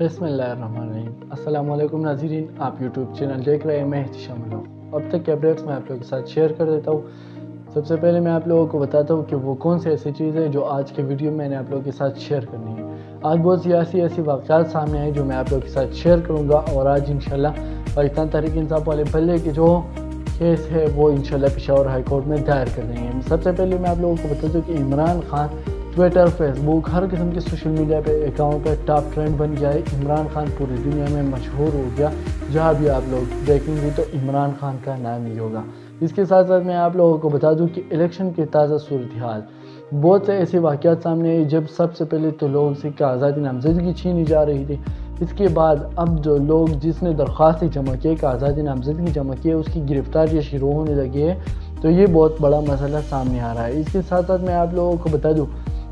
अस्सलाम वालेकुम नाजरीन, आप यूट्यूब चैनल देख रहे हैं, मैं हूँ। अब तक के अपडेट्स मैं आप लोगों के साथ शेयर कर देता हूँ। सबसे पहले मैं आप लोगों को बताता हूँ कि वो कौन सी ऐसी चीज़ है जो आज के वीडियो में मैंने आप लोगों के साथ शेयर करनी है। आज बहुत सी ऐसी ऐसी वाक़ात सामने आई जो मैं आप लोगों के साथ शेयर करूँगा और आज इन पाकिस्तान तहरीक इंसाफ वाले बल्ले के जो केस है वो इन पेशावर हाई कोर्ट में दायर कर देंगे। सबसे पहले मैं आप लोगों को बता दूँ कि इमरान खान ट्विटर फेसबुक हर किस्म के सोशल मीडिया पे अकाउंट पे टॉप ट्रेंड बन गया है। इमरान खान पूरी दुनिया में मशहूर हो गया। जहाँ भी आप लोग देखेंगे तो इमरान खान का नाम ही होगा। इसके साथ साथ मैं आप लोगों को बता दूँ कि इलेक्शन की ताज़ा सूरत हाल। बहुत से ऐसे वाक़ात सामने आए जब सबसे पहले तो लोगों से आज़ादी नामजदगी छीनी जा रही थी। इसके बाद अब जो लोग जिसने दरख्वास्त जमा किए कि आज़ादी नामजदगी जमा की उसकी गिरफ्तारी शुरू होने लगी है। तो ये बहुत बड़ा मसला सामने आ रहा है। इसके साथ साथ मैं आप लोगों को बता दूँ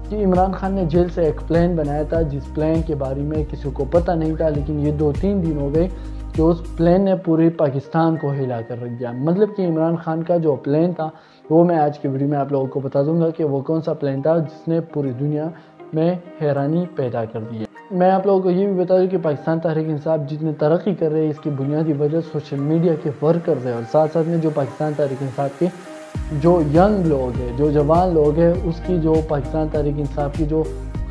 कि इमरान खान ने जेल से एक प्लान बनाया था, जिस प्लान के बारे में किसी को पता नहीं था, लेकिन ये दो तीन दिन हो गए कि उस प्लान ने पूरे पाकिस्तान को हिला कर रख दिया। मतलब कि इमरान खान का जो प्लान था, वो मैं आज की वीडियो में आप लोगों को बता दूँगा कि वो कौन सा प्लान था, जिसने पूरी दुनिया में हैरानी पैदा कर दी है। मैं आप लोगों को ये भी बता दूँ कि पाकिस्तान तहरीक इंसाफ जितने तरक्की कर रहे हैं, इसकी बुनियादी वजह सोशल मीडिया के वर्कर्स है और साथ साथ में जो पाकिस्तान तहरीक इंसाफ के जो यंग लोग हैं, जो जवान लोग हैं, उसकी जो पाकिस्तान तहरीक इंसाफ की जो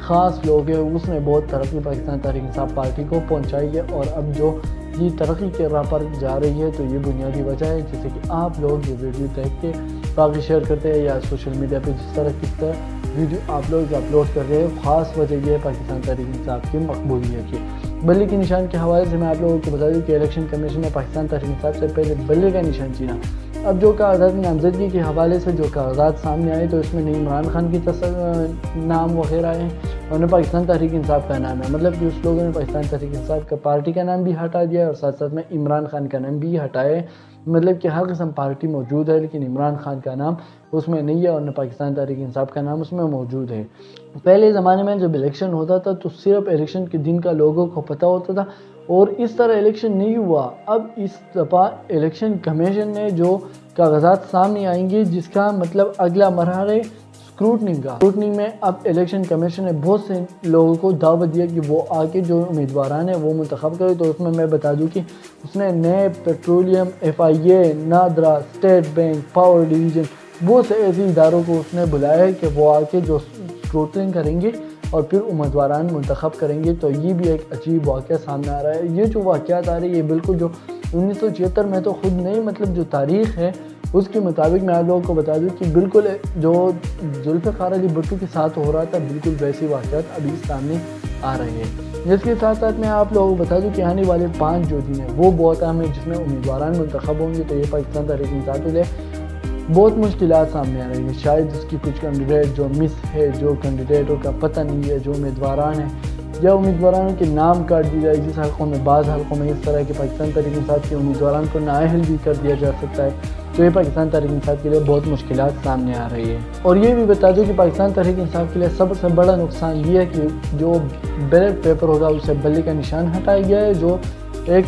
ख़ास लोग हैं, उसने बहुत तरक्की पाकिस्तान तहरीक इंसाफ पार्टी को पहुंचाई है और अब जो ये तरक्की के राह पर जा रही है तो ये बुनियादी वजह है जैसे कि आप लोग ये वीडियो देख के बाकी शेयर करते हैं या सोशल मीडिया पे जिस तरह किस तरह वीडियो आप लोग अपलोड कर रहे हैं, ख़ास वजह यह है पाकिस्तान तहरीक इंसाफ की मकबूलियत की। बल्ले के निशान के हवाले से मैं आप लोगों को बता दूँ कि इलेक्शन कमीशन ने पाकिस्तान तहरीक साहब से पहले बल्ले का निशान चीना। अब जो कागजात नामजदगी के हवाले से जो कागजात सामने आए तो इसमें नहीं इमरान खान की नाम वगैरह आए और न पाकिस्तान तहरीक इंसाफ का नाम है। मतलब कि उस लोगों ने पाकिस्तान तहरीक इंसाफ का पार्टी का नाम भी हटा दिया, और साथ साथ में इमरान खान का नाम भी हटाए मतलब कि हर किस्म पार्टी मौजूद है, लेकिन इमरान खान का नाम उसमें नहीं है और न पाकिस्तान तहरीक इंसाफ का नाम उसमें मौजूद है। पहले ज़माने में जब इलेक्शन होता था तो सिर्फ़ इलेक्शन के दिन का लोगों को पता होता था और इस तरह इलेक्शन नहीं हुआ। अब इस दफ़ा इलेक्शन कमीशन ने जो कागजात सामने आएँगे, जिसका मतलब अगला मरहल स्क्रूटनिंग का। स्क्रूटनिंग में अब इलेक्शन कमीशन ने बहुत से लोगों को दावत दिया कि वो आके जो उम्मीदवार हैं वो मंतखब करे। तो उसमें मैं बता दूँ कि उसने नए petroleum F I A NADRA State Bank power division बहुत से ऐसे इदारों को उसने बुलाया है कि वो आके जो स्क्रूटनिंग करेंगे और फिर उम्मीदवार मंतखब करेंगे। तो ये भी एक अजीब वाक़ सामने आ रहा है। ये जो वाक़ात आ रही है बिल्कुल जो उन्नीस सौ छिहत्तर में तो ख़ुद नहीं मतलब जो तारीख़ है उसके मुताबिक मैं आप लोगों को बता दूँ कि बिल्कुल जो जुल्फ़ार अली भुट्टो के साथ हो रहा था, बिल्कुल वैसी वाक़ात अभी सामने आ रहे हैं। जिसके साथ साथ मैं आप लोगों को बता दूँ कि आने वाले पाँच जो दिन हैं, वो बहुत अहम है, जिसमें उम्मीदवार मंतखब होंगे तो ये पाकिस्तान तहरीक इंसाफ है। बहुत मुश्किल सामने आ रही है। शायद उसकी कुछ कैंडिडेट जो मिस है, जो कैंडिडेटों का पता नहीं है, जो उम्मीदवार हैं या उम्मीदवार के नाम काट दिए जाए, जिस हल्कों में बाज़ हल्कों में इस तरह के पाकिस्तान तहरीक इंसाफ के उम्मीदवार को नाअहल भी कर दिया जा सकता है। तो ये पाकिस्तान तहरीक इंसाफ के लिए बहुत मुश्किल सामने आ रही है। और ये भी बता दूँ कि पाकिस्तान तहरीक इंसाफ के लिए सबसे बड़ा नुकसान ये है कि जो बैलेट पेपर होगा, उसे बल्ले का निशान हटाया गया है, जो एक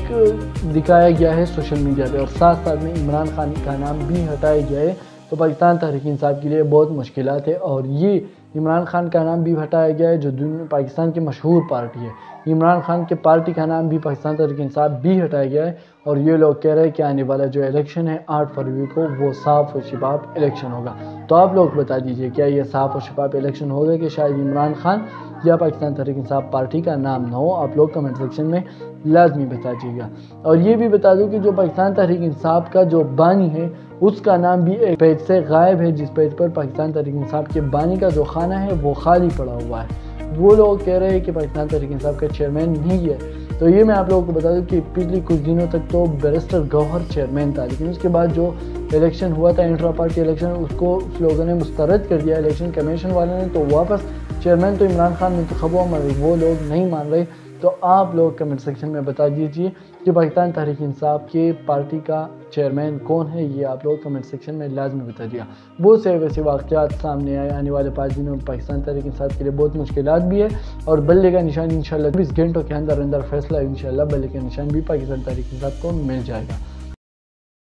दिखाया गया है सोशल मीडिया पे। और साथ साथ में इमरान खान का नाम भी हटाया गया है। तो पाकिस्तान तहरीक इंसाफ के लिए बहुत मुश्किल है। और ये इमरान खान का नाम भी हटाया गया है, जो दुनिया, पाकिस्तान की मशहूर पार्टी है। इमरान खान के पार्टी का नाम भी पाकिस्तान तहरीक इंसाफ भी हटाया गया है और ये लोग कह रहे हैं कि आने वाला जो इलेक्शन है, आठ फरवरी को वो साफ़ और शफाफ इलेक्शन होगा। तो आप लोग बता दीजिए, क्या ये साफ़ और शफाफ इलेक्शन होगा कि शायद इमरान खान या पाकिस्तान तहरीक इंसाफ पार्टी का नाम ना हो? आप लोग कमेंट सेक्शन में लाजमी बता दीजिएगा और ये भी बता दूँ कि जो पाकिस्तान तहरीक इंसाफ का जो बानी है, उसका नाम भी एक पेज से गायब है, जिस पेज पर पाकिस्तान तहरीक इंसाफ के बानी का जो खाना है, वो खाली पड़ा हुआ है। वो लोग कह रहे हैं कि पाकिस्तान तरीके इंसाफ का चेयरमैन नहीं है। तो ये मैं आप लोगों को बता दूँ कि पिछले कुछ दिनों तक तो बैरिस्टर गौहर चेयरमैन था, लेकिन उसके बाद जो इलेक्शन हुआ था इंट्रा पार्टी इलेक्शन उसको उस लोगों ने मुस्तरद कर दिया। इलेक्शन कमीशन वाले ने तो वापस चेयरमैन तो इमरान खान, मंतखब हुआ मगर वो लोग नहीं मान रहे। तो आप लोग कमेंट सेक्शन में बता दीजिए कि पाकिस्तान तहरीक इंसाफ के पार्टी का चेयरमैन कौन है, ये आप लोग कमेंट सेक्शन में लाजमी बता दिया। बहुत से वैसे वाक़ात सामने आए, आने वाले पाँच दिनों में पाकिस्तान तहरीक इंसाफ के लिए बहुत मुश्किल भी है और बल्ले का निशान इन बीस घंटों के अंदर अंदर फैसला इन बल्ले का निशान भी पाकिस्तान तहरीक इंसाफ को मिल जाएगा।